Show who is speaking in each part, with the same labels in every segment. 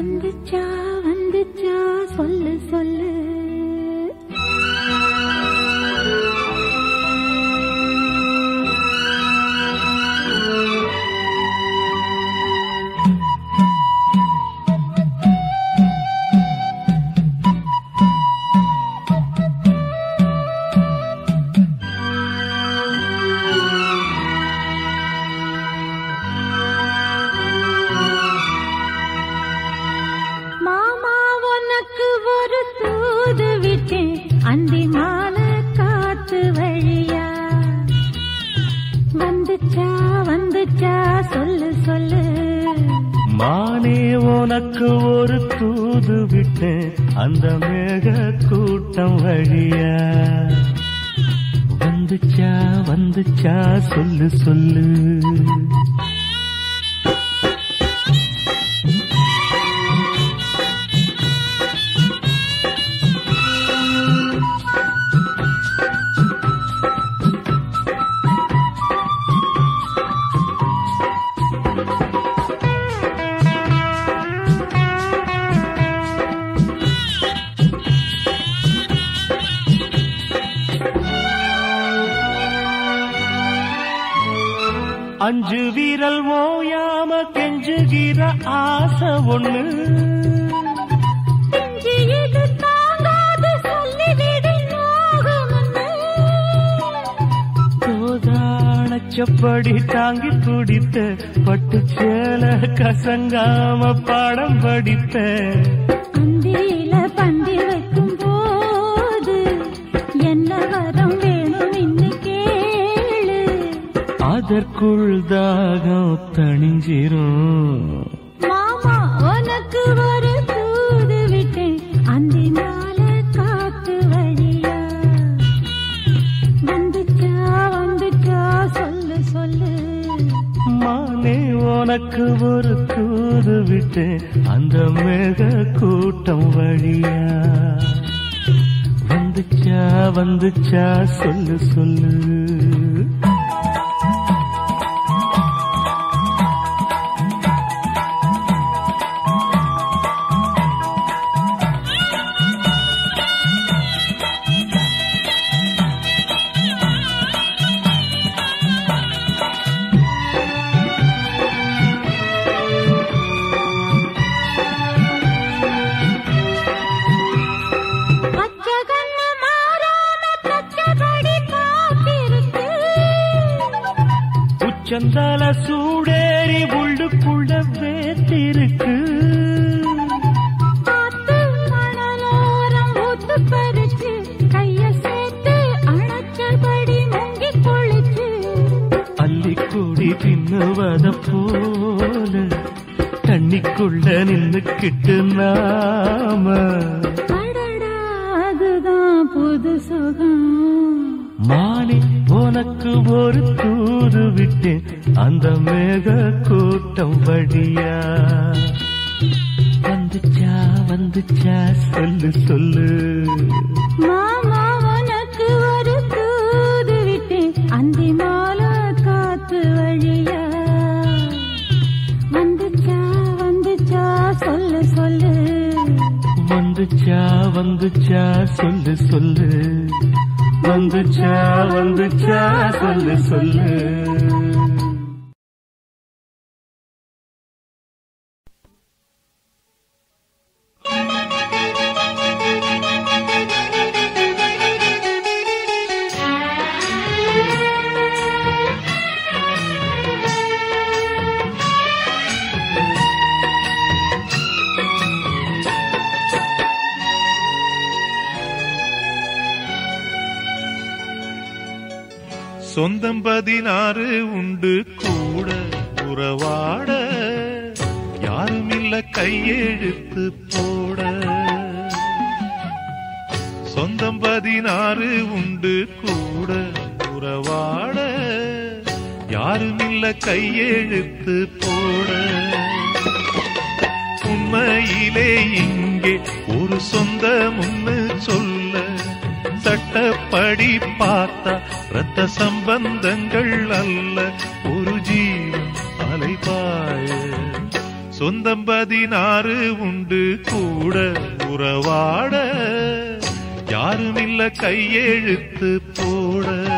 Speaker 1: வந்துச்சா வந்துச்சா சொல்லு சொல்லு.
Speaker 2: அஞ்சு வீரல் ஓயாம கெஞ்சுகிற ஆசை ஒண்ணு. கோதாளச்சப்படி தாங்கி துடித்த பட்டு சேல கசங்காம பாடம் படித்த அதற்குள் தாகம் தணிஞ்சிரும்
Speaker 1: மாமா உனக்கு ஒரு தூது விட்டேன். அந்தி மாலை காத்து வழியா? வந்துச்சா வந்துச்சா சொல்லு சொல்லு.
Speaker 2: மானே உனக்கு ஒரு தூது விட்டு அந்த மேக கூட்டம் வழியா? வந்துச்சா வந்துச்சா சொல்லு சொல்லு. உச்சந்தால சூடேறி உள்ளுக்குள்ள வேத்திருக்கு. அள்ளிக்கூடி தின்னுவத போல தண்ணிக்குள்ள நின்னுக்கிட்டு
Speaker 3: சொந்தம் பதினாறு உண்டு கூட உறவாட யாருமில்ல கையெழுத்து போட. சொந்தம் பதினாறு உண்டு கூட உறவாட யாருமில்ல கையெழுத்து போட. உண்மையிலே இங்கே ஒரு சொந்தம் ஒன்று சொல்ல தட்டப்படி பார்த்தா ரத்த சம்பந்தங்கள் அல்ல. ஒரு ஜீவன் அலைபாய. சொந்தம் பதினாறு உண்டு கூட உறவாட. யாருமில்ல கையெழுத்து போட.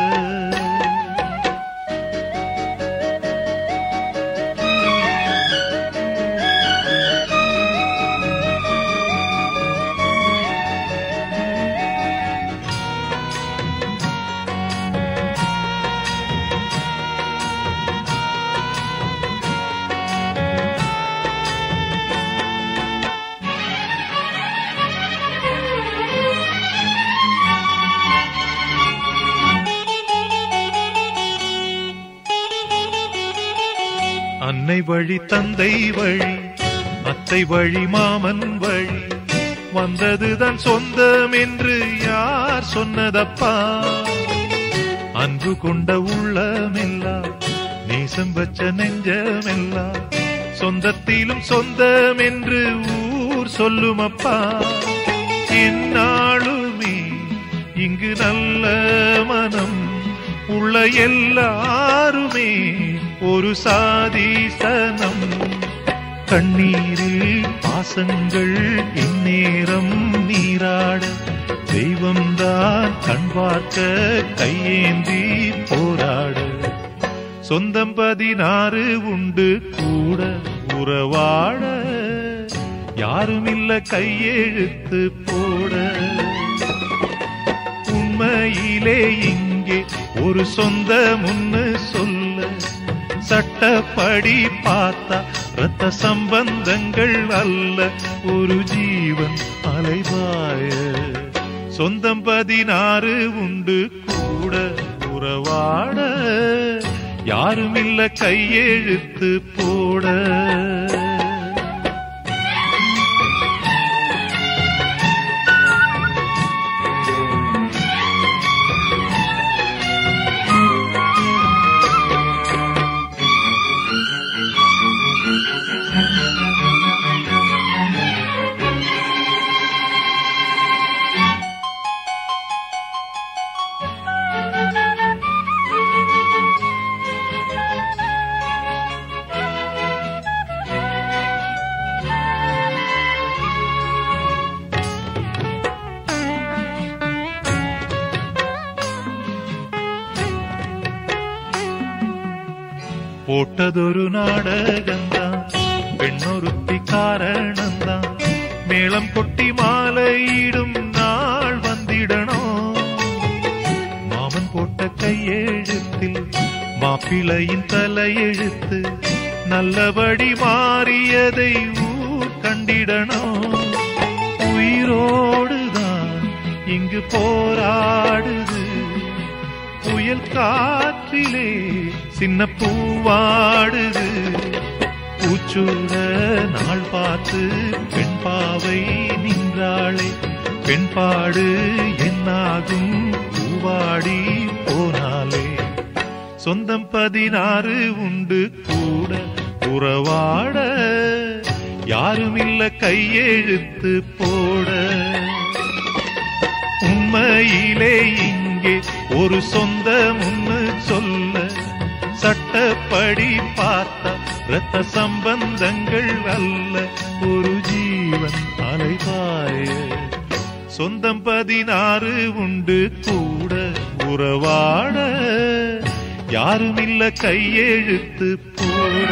Speaker 3: அன்னை வழி தந்தை வழி அத்தை வழி மாமன் வழி. வந்ததுதான் சொந்தம் என்று யார் சொன்னதப்பா? அன்பு கொண்ட உள்ளமெல்லாம் நேசம் வச்ச நெஞ்சமெல்லாம் சொந்தத்திலும் சொந்தம் என்று ஊர் சொல்லும் அப்பா இங்கு நல்ல மனம் உள்ள எல்லாருமே ஒரு சாதீசனம் கண்ணீரில் பாசங்கள் இந்நேரம் நீராட. தெய்வம்தான் கண் பார்க்க கையேந்தி போராட. சொந்தம் பதினாறு உண்டு கூட உறவாட. யாருமில்ல கையெழுத்து போட. உண்மையிலே இங்கே ஒரு சொந்த முன்னு சொல்ல. சட்டப்படி பார்த்தா ரத்த சம்பந்தங்கள் அல்ல ஒரு ஜீவன் அலைவாய. சொந்தம் பதினாறு உண்டு கூட உறவாட. யாரும் இல்ல கையெழுத்து போட. உண்மையிலே இங்கே ஒரு சொந்த முன்னு சொல்ல சட்டப்படி பார்த்த ரத்த சம்பந்தங்கள் அல்ல ஒரு ஜீவன் அலைபாய சொந்தம் பதினாறு உண்டு கூட உறவாட யாருமில்ல கையெழுத்து போட.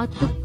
Speaker 4: Hot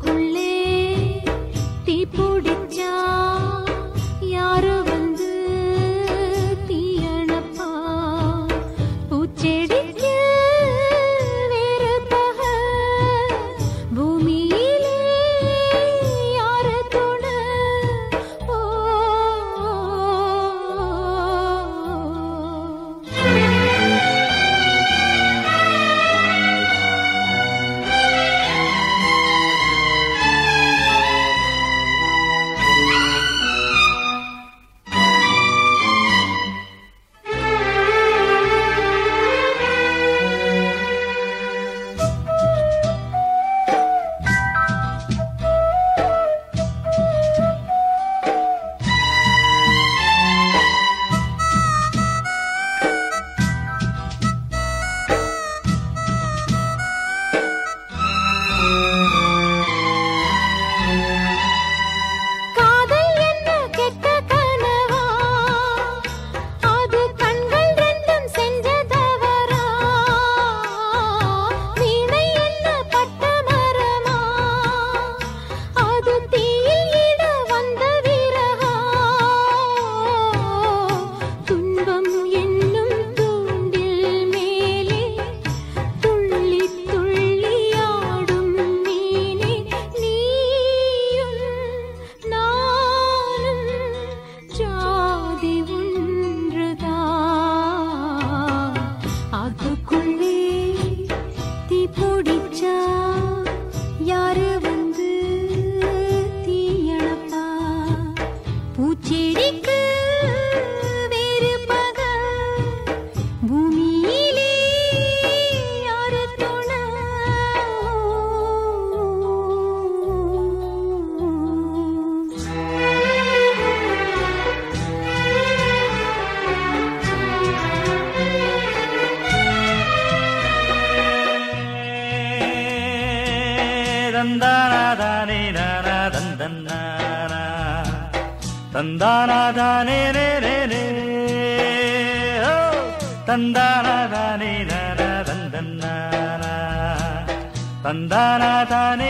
Speaker 4: सन्दानादाने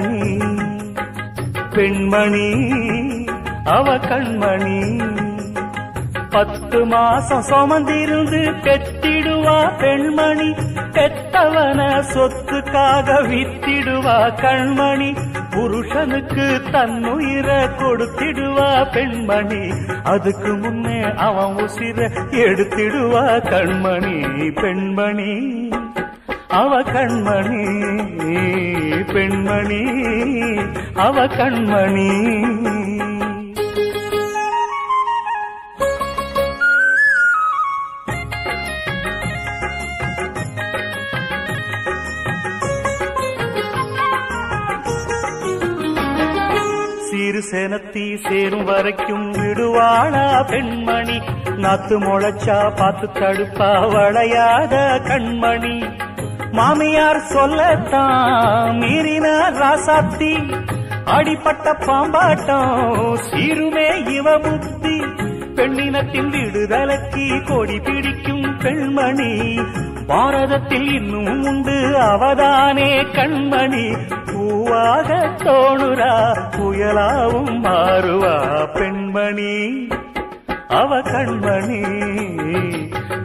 Speaker 4: கண்மணி பெண்மணி அவ கண்மணி. பத்து மாசம் சுமந்திருந்து பெத்திடுவா பெண்மணி பெத்தவன சொத்துக்காக வித்திடுவா கண்மணி. புருஷனுக்கு தன்னுயிர கொடுத்திடுவா பெண்மணி. அதுக்கு முன்னே அவன் உசிர எடுத்திடுவா கண்மணி பெண்மணி. அவ கண்மணி பெண்மணி அவ கண்மணி.
Speaker 2: சிறு செனத்தி சேரும் வரைக்கும் விடுவாளா பெண்மணி? நாத்து முளைச்சா பார்த்து தடுப்பா வளையாத கண்மணி. மாமியார் சொல்லத்தான் மீறினார் ராசாத்தி. அடிப்பட்ட பாம்பாட்டம் சீருமே இவ முத்தி. பெண்ணினத்தின் விடுதலைக்கு கொடி பிடிக்கும் பெண்மணி. பாரதத்தில் இன்னும் உண்டு அவதானே கண்மணி. பூவாக தோணுரா புயலாவும் மாறுவா பெண்மணி. அவ கண்மணி.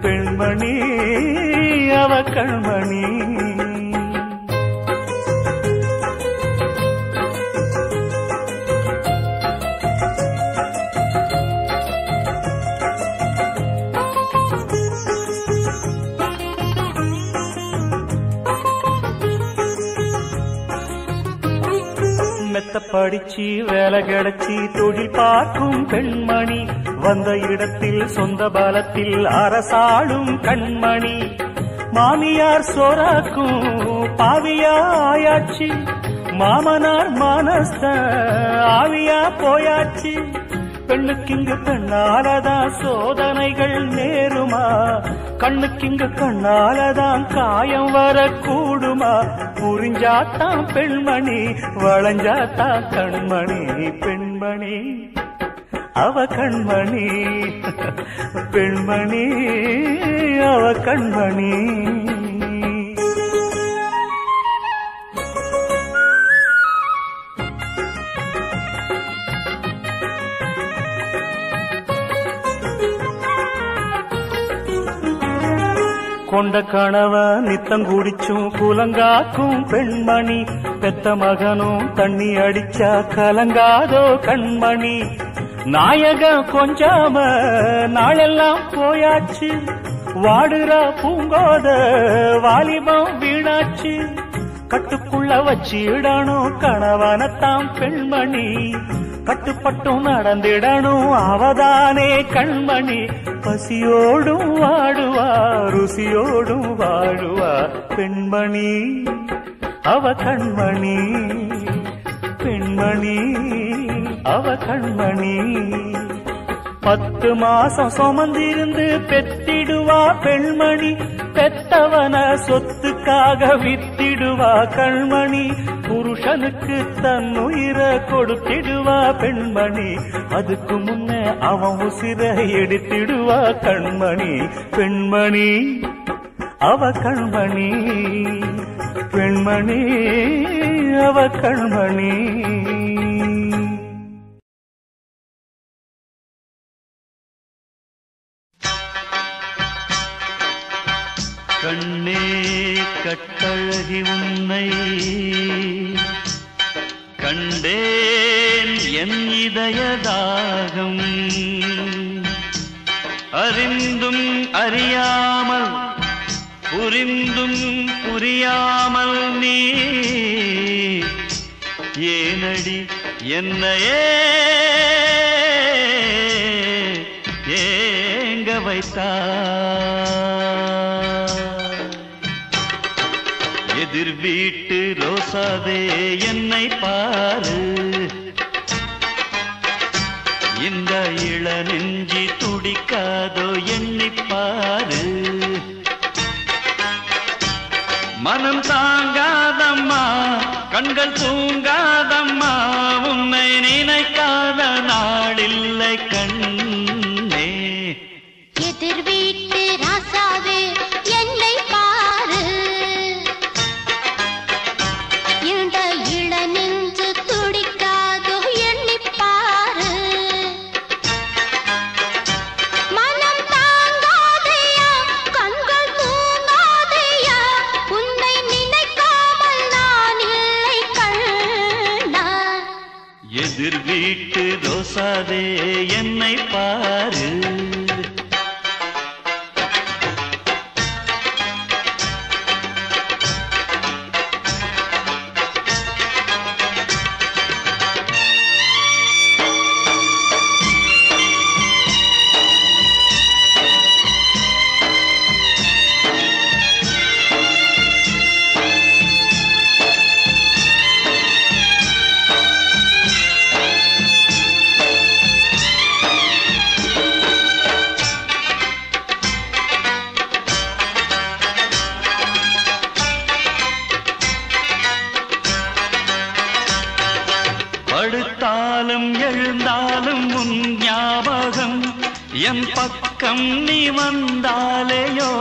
Speaker 2: பெண்மணி அவ கண்மணி. மெத்த படிச்சு வேலை கிடைச்சி தொழில் பார்க்கும் பெண்மணி. வந்த இடத்தில் சொந்த பலத்தில் அரசாளும் கண்மணி. மாமியார் சோராக்கும் பாவியா ஆயாச்சு மாமனார் மானஸ்த ஆவியா போயாச்சு. பெண்ணுக்கிங்கு பெண்ணாலதான் சோதனைகள் நேருமா? கண்ணுக்கிங்கு கண்ணாலதான் காயம் வரக்கூடுமா? புரிஞ்சாத்தான் பெண்மணி வளைஞ்சாத்தான் கண்மணி பெண்மணி. அவ கண்மணி பெண்மணி அவ கண்மணி. கொண்ட கணவ நித்தம் குடிச்சும் குலங்காக்கும் பெண்மணி பெத்த மகனும் தண்ணி அடிச்சா கலங்காதோ கண்மணி. நாயக கொஞ்சாம நாளெல்லாம் போயாச்சு. வாடுற பூங்கோத வாலிபம் வீணாச்சு. கட்டுக்குள்ள வச்சிடணும் கணவனத்தாம் பெண்மணி. கட்டுப்பட்டும் நடந்திடணும் அவதானே கண்மணி. பசியோடும் வாடுவா ருசியோடும் வாழுவா பெண்மணி. அவ கண்மணி பெண்மணி. அவ கண்மணி. பத்து மாசம் சுமந்திருந்து பெத்திடுவா பெண்மணி. பெத்தவன சொத்துக்காக வித்திடுவா கண்மணி. புருஷனுக்கு தன் உயிரை கொடுத்திடுவா பெண்மணி. அதுக்கு முன்ன அவன் உசிர எடுத்திடுவா கண்மணி. பெண்மணி அவ கண்மணி. பெண்மணி அவ கண்மணி.
Speaker 4: கண்ணே கட்டழகி உன்னை. கண்டேன் என் இதயதாகம் அறிந்தும் அறியாமல் புரிந்தும் புரியாமல் நீ ஏனடி என்னையே ஏங்க வைத்தாய்? எதிர் வீட்டு ரோசாவே என்னை பாரு. இந்த இள நெஞ்சி துடிக்காதோ எண்ணிப் பாரு. மனம் தாங்காதம்மா கண்கள் தூங்காதம்மா உன்னை நினைக்காத நாளில்லை கம்மி வந்தாலேயோ?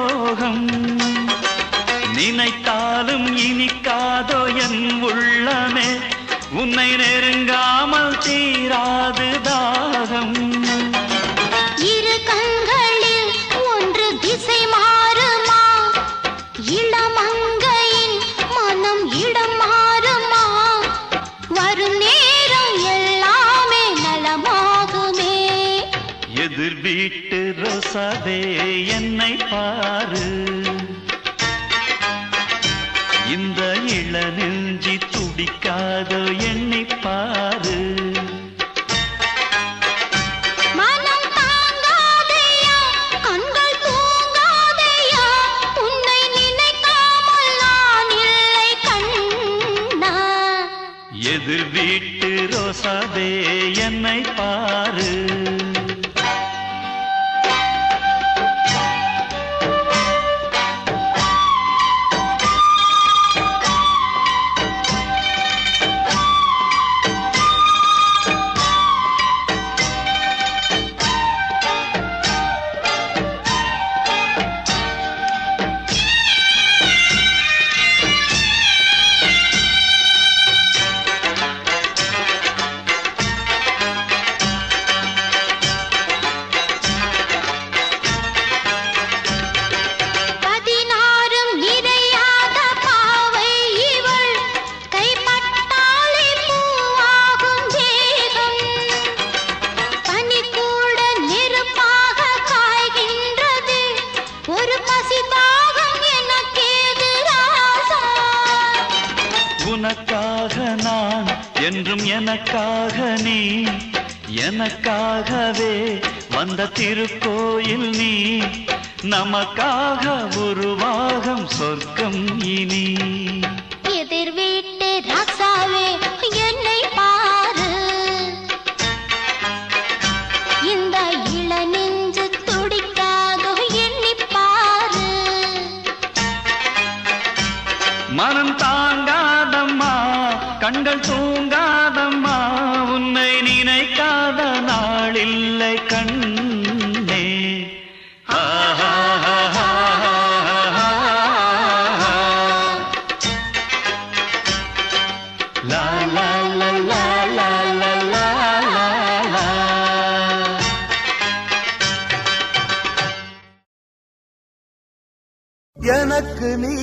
Speaker 5: எனக்கு நீ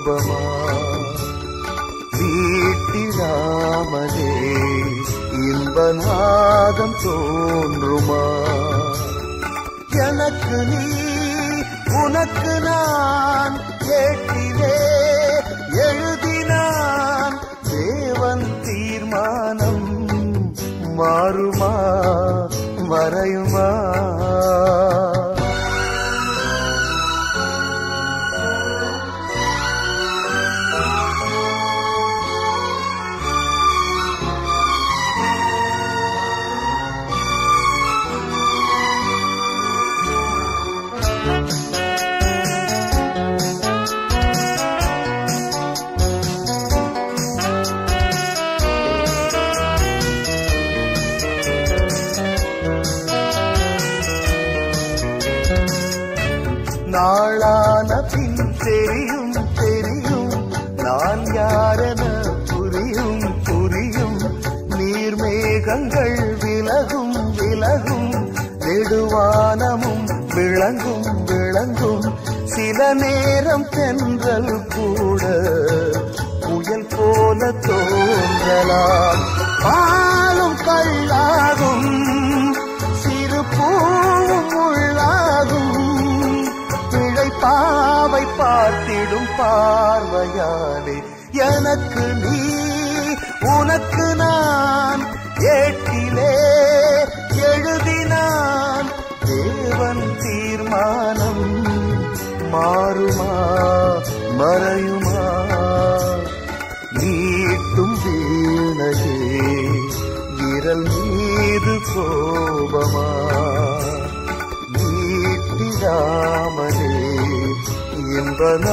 Speaker 5: ரூபமா வீட்டினாமலே இன்பநாதம் தோன்றுமா? எனக்கு நீ உனக்கு நான் கேட்டிலே எழுதினான் தேவன் தீர்மானம். மாறுமா மறையுமா?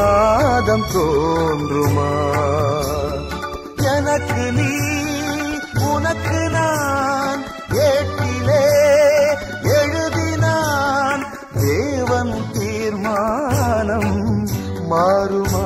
Speaker 5: இன்பநாதம் தோன்றுமா? எனக்கு நீ உனக்கு நான் ஏட்டிலே எழுதினான். தேவன் தீர்மானம் மாறுமா?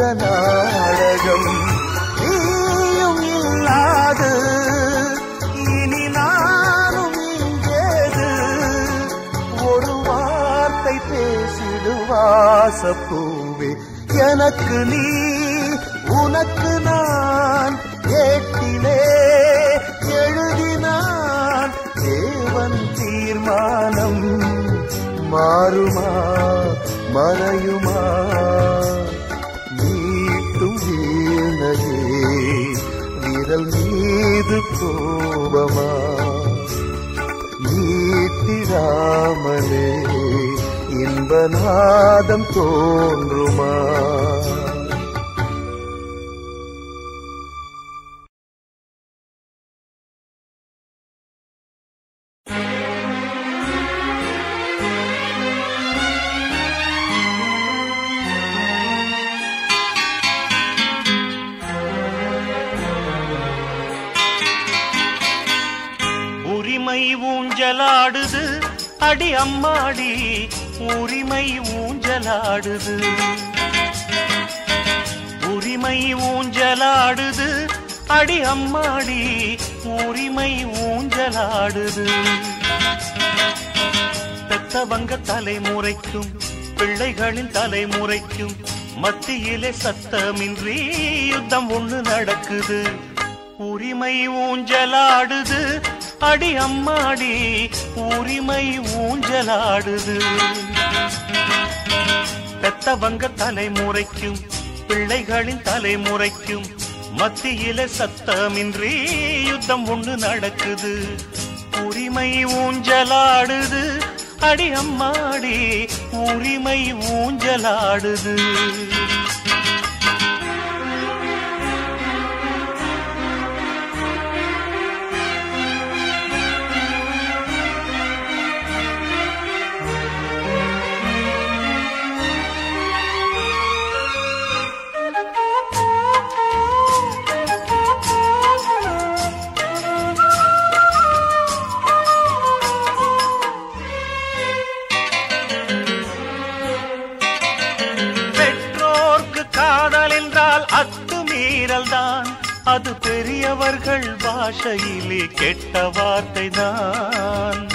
Speaker 5: செய்த நாடகம் நீயும் இல்லாது. இனி நானும் இங்கேது. ஒரு வார்த்தை பேசிடு வாசப்பூவே எனக்கு நீ உனக்கு நான் கேட்டிலே எழுதினான் தேவன் தீர்மானம். மாறுமா மறையுமா? இது கோபமா நீட்டிடாமலே இன்பநாதம் தோன்றுமா?
Speaker 2: அம்மாடி உரிமை ஊஞ்சலாடுது. உரிமை ஊஞ்சலாடுது. அடி அம்மாடி உரிமை ஊஞ்சலாடுது. பெத்தவங்க தலைமுறைக்கும் பிள்ளைகளின் தலைமுறைக்கும் மத்தியிலே சத்தமின்றி யுத்தம் ஒண்ணு நடக்குது. உரிமை ஊஞ்சலாடுது. அடி அம்மாடி உரிமை ஊஞ்சலாடுது. பெத்தவங்க தலைமுறைக்கும் பிள்ளைகளின் தலைமுறைக்கும் மத்தியில சத்தமின்றி யுத்தம் ஒண்ணு நடக்குது. உரிமை ஊஞ்சலாடுது அடி அம்மாடி உரிமை ஊஞ்சலாடுது. கெட்ட வார்த்தை தான்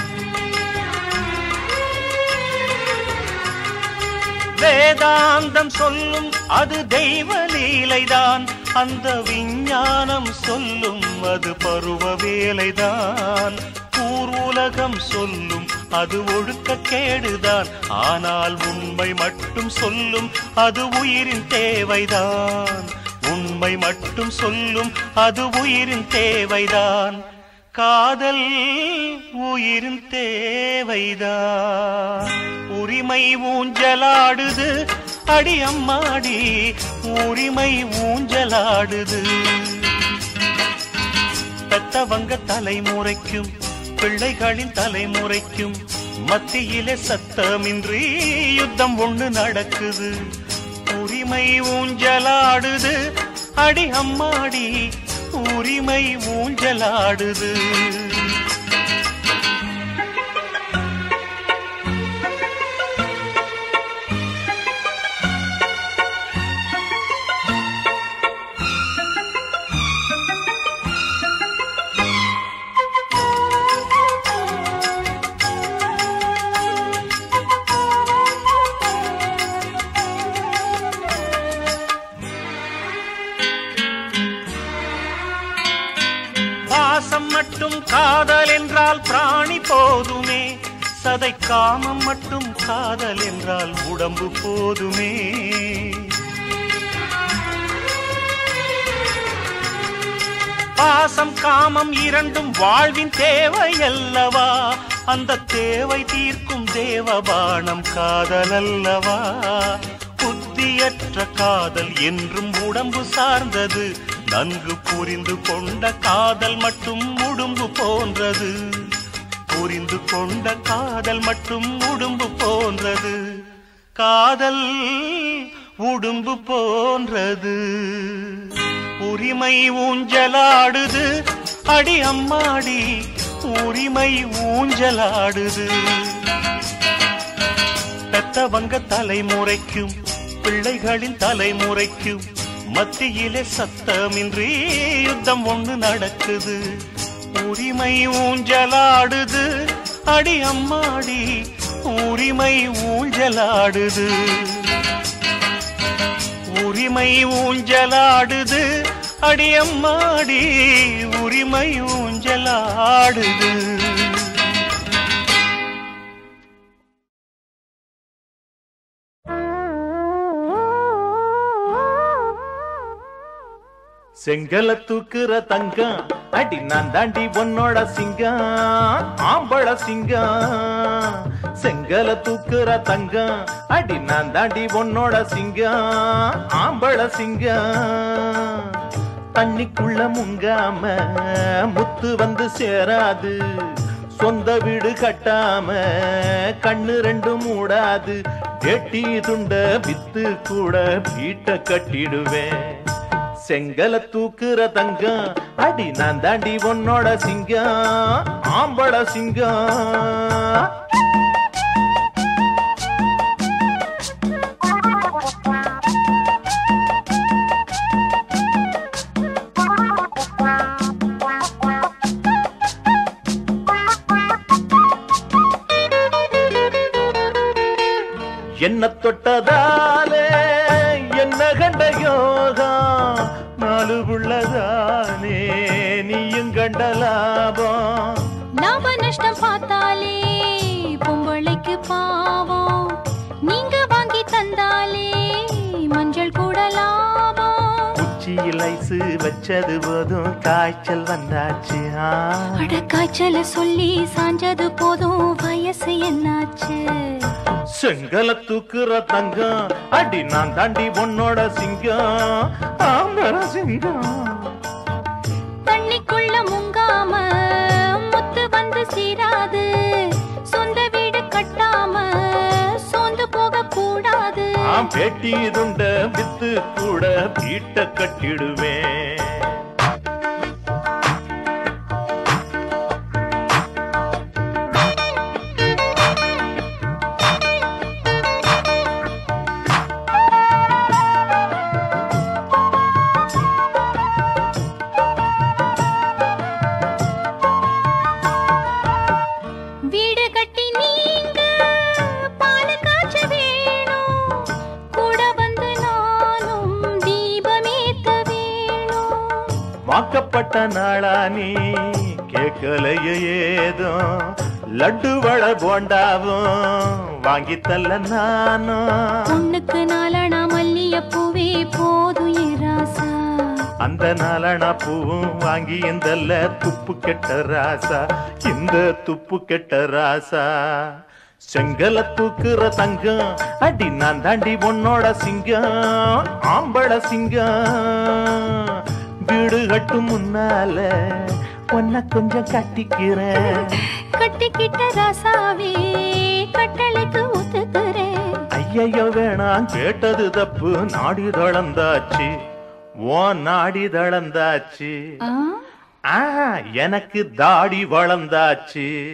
Speaker 2: வேதாந்தம் சொல்லும் அது தெய்வ லீலைதான். அந்த விஞ்ஞானம் சொல்லும் அது பருவ வேலைதான். பூர்வுலகம் சொல்லும் அது ஒழுக்க கேடுதான். ஆனால் உண்மை மட்டும் சொல்லும் அது உயிரின் தேவைதான். உண்மை மட்டும் சொல்லும் அது உயிரின் தேவைதான். காதல் உயிரின் தேவைதா? உரிமை ஊஞ்சலாடுது அடியம்மாடி உரிமை ஊஞ்சலாடுது. பெத்தவங்க தலைமுறைக்கும் பிள்ளைகளின் தலைமுறைக்கும் மத்தியிலே சத்தமின்றி யுத்தம் ஒண்ணு நடக்குது. உரிமை ஊஞ்சலாடுது அடி அம்மாடி உரிமை ஊஞ்சலாடுது. காமம் மட்டும் காதல் என்றால் உடம்பு போதுமே. பாசம் காமம் இரண்டும் வாழ்வின் தேவை அல்லவா அந்த தேவை தீர்க்கும் தேவபானம் காதல் அல்லவா புத்தியற்ற காதல் என்றும் உடம்பு சார்ந்தது. நன்கு புரிந்து கொண்ட காதல் மட்டும் உடும்பு போன்றது. புரிந்து கொண்ட காதல் மட்டும் உடும்பு போன்றது. காதல் உடும்பு போன்றது. உரிமை ஊஞ்சலாடுது. அடி அம்மாடி உரிமை ஊஞ்சலாடுது. பெத்தவங்க தலைமுறைக்கும் பிள்ளைகளின் தலைமுறைக்கும் மத்தியிலே சத்தமின்றி யுத்தம் ஒன்று நடக்குது. உரிமை ஊஞ்சலாடுது. அடி அம்மாடி உரிமை ஊஞ்சலாடுது. உரிமை ஊஞ்சலாடுது. அடியம்மாடி உரிமை ஊஞ்சலாடுது.
Speaker 6: செங்கல தூக்குற தங்கம் அடி நான் தாண்டி உன்னோட சிங்கம் ஆம்பள சிங்கம் செங்கல தூக்குற தங்கம். அடி நான் தாண்டி உன்னோட சிங்கம் ஆம்பள சிங்கம். தண்ணிக்குள்ள முங்காம முத்து வந்து சேராது. சொந்த வீடு கட்டாம கண்ணு ரெண்டு மூடாது. எட்டி துண்ட வித்து கூட வீட்டை கட்டிடுவேன். செங்கல தூக்குற தங்கம். அடி நான் தாண்டி உன்னோட சிங்கம். ஆம்பட சிங்கம். ஐசு வச்சது போதும் காய்ச்சல் வந்தாச்சு.
Speaker 7: அட காய்ச்சல சொல்லி சாஞ்சது போதும் வயசு என்னாச்சு?
Speaker 6: செங்கல தூக்குற தங்கம் அடி நான் தாண்டி உன்னோட சிங்கம் ஆம்பர சிங்கம்.
Speaker 7: தண்ணிக்குள்ள முங்காம முத்து வந்து சீராது சொந்த வீடு கட்டாம சோர்ந்து போக கூடாது.
Speaker 6: பேட்டி துண்ட வித்து கூட வீட்ட கட்டிடுவேன். வாக்கப்பட்ட நாளா நீ? கேட்கலைய ஏதோ லட்டு வள போண்டாவும் வாங்கி தள்ள நானும்.
Speaker 7: பொண்ணுக்கு நாளனா மல்லிய பூவே போதும் ராசா. அந்த நாளனா பூவும் வாங்கி இந்தல்ல துப்பு கெட்ட ராசா. இந்த துப்பு கெட்ட ராசா. செங்கல தூக்குற தங்கம் அடி நான் தாண்டி உன்னோட சிங்கம் ஆம்பள சிங்கம். வீடு கட்டும் முன்னால. உன்னை கொஞ்சம் கட்டிக்கிறேன்.
Speaker 6: கட்டிக்கிட்ட ராசாவே கட்டளைக்கு ஒத்துக்கிறேன்.
Speaker 7: ஐயையோ வேணாம் கேட்டது தப்பு. நாடி தளர்ந்தாச்சு. ஓ நாடி
Speaker 6: ஆ?
Speaker 7: எனக்கு தாடி வளர்ந்தாச்சு.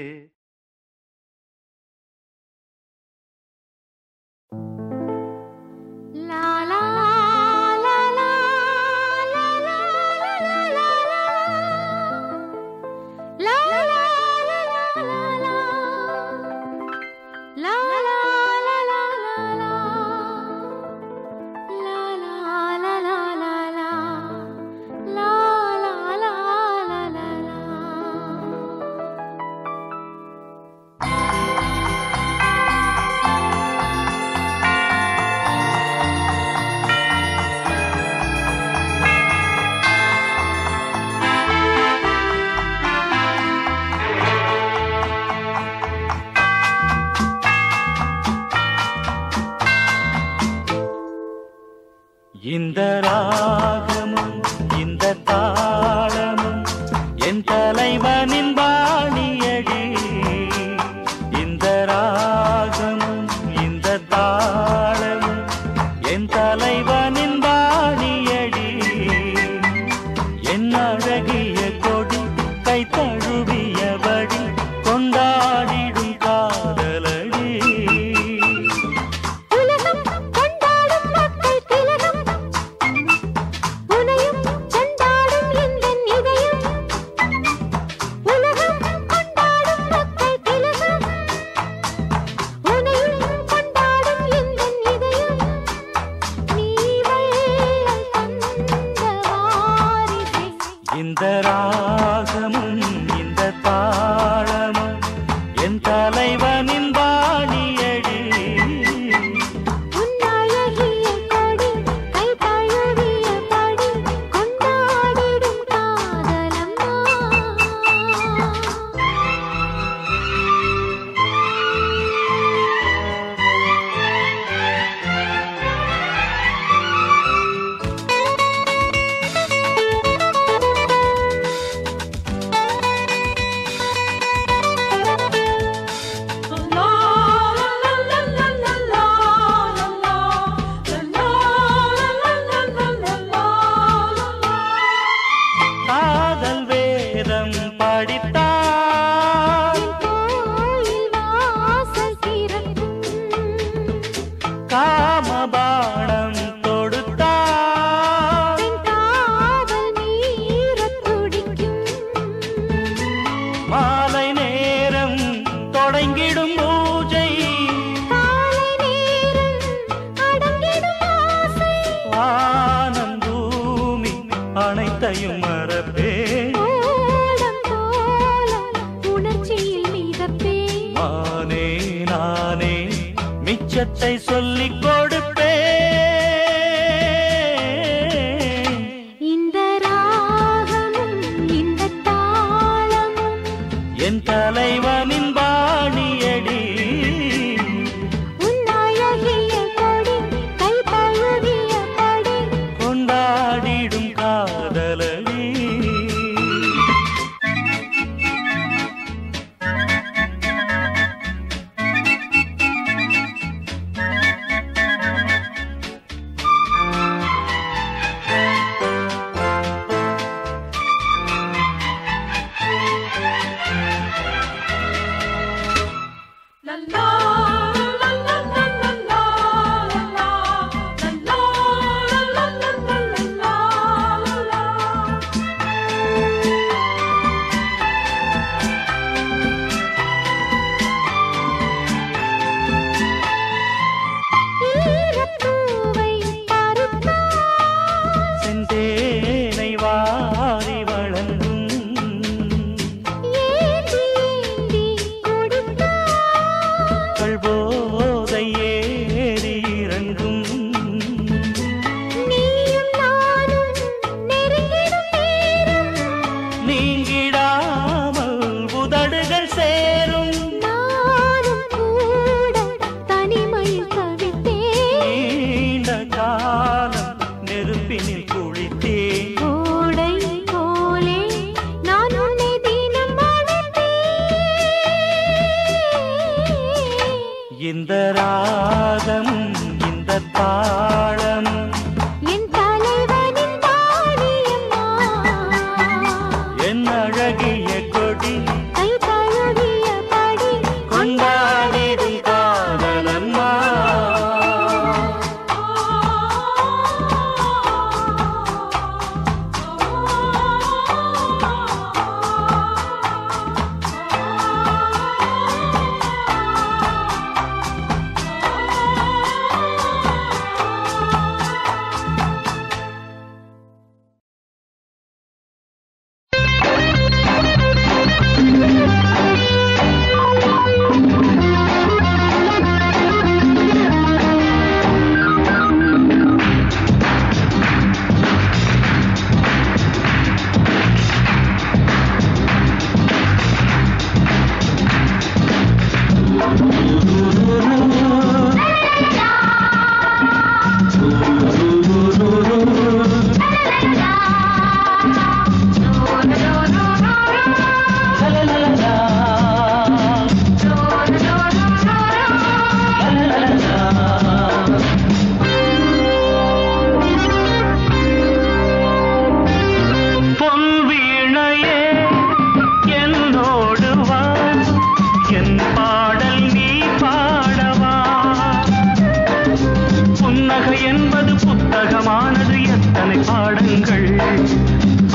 Speaker 7: புத்தகமானது எத்தனை பாடங்கள்?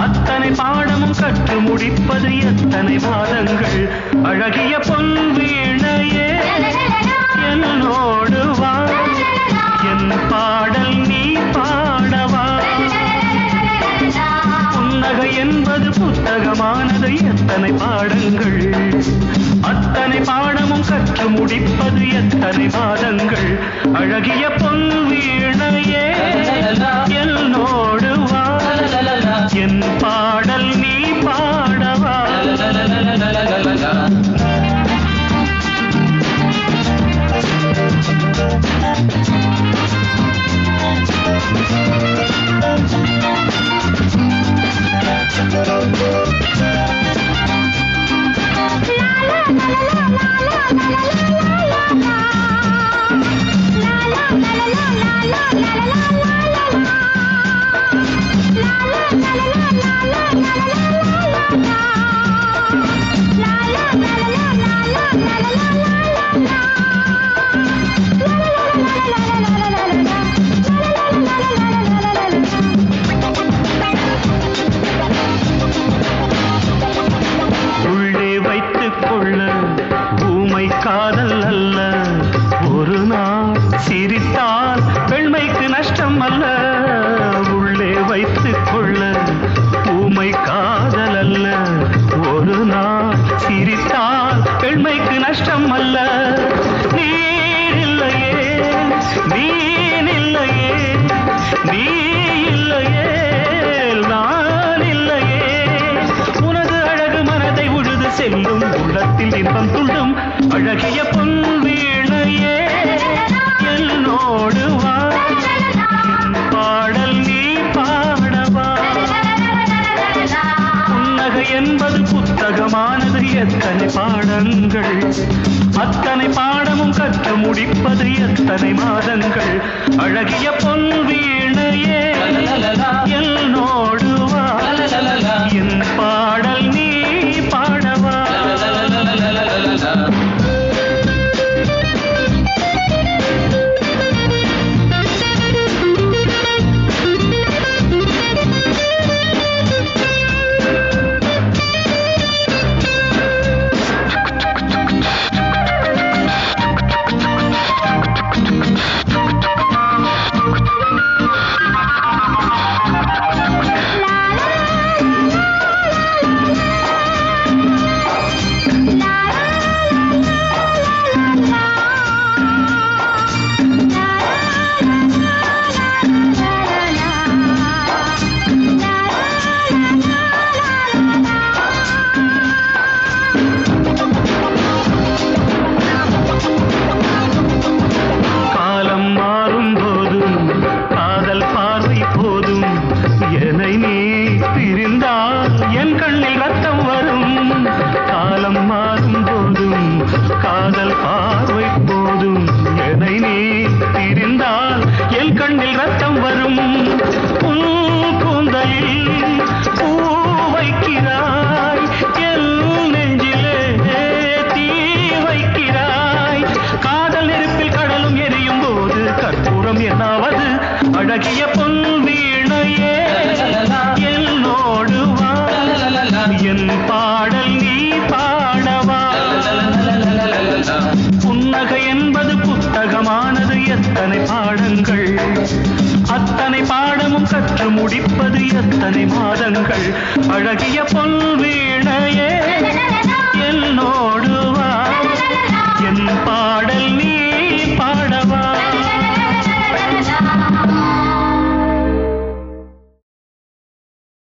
Speaker 7: அத்தனை பாடமும் கற்று முடிப்பது எத்தனை மாதங்கள் அழகிய பொன் வீணையே என்னோடு வா என் பாடல் நீ பாடவா? புன்னகை என்பது புத்தகமானது எத்தனை பாடங்கள்? அத்தனை பாடமும் கற்று முடிப்பது எத்தனை மாதங்கள் அழகிய பொன் வீணை என்னோடு வா என் பாடல் நீ பாடவா
Speaker 2: la la la காதல் துடிப்பது எத்தனை மாதங்கள் அழகிய பொன் வீணையே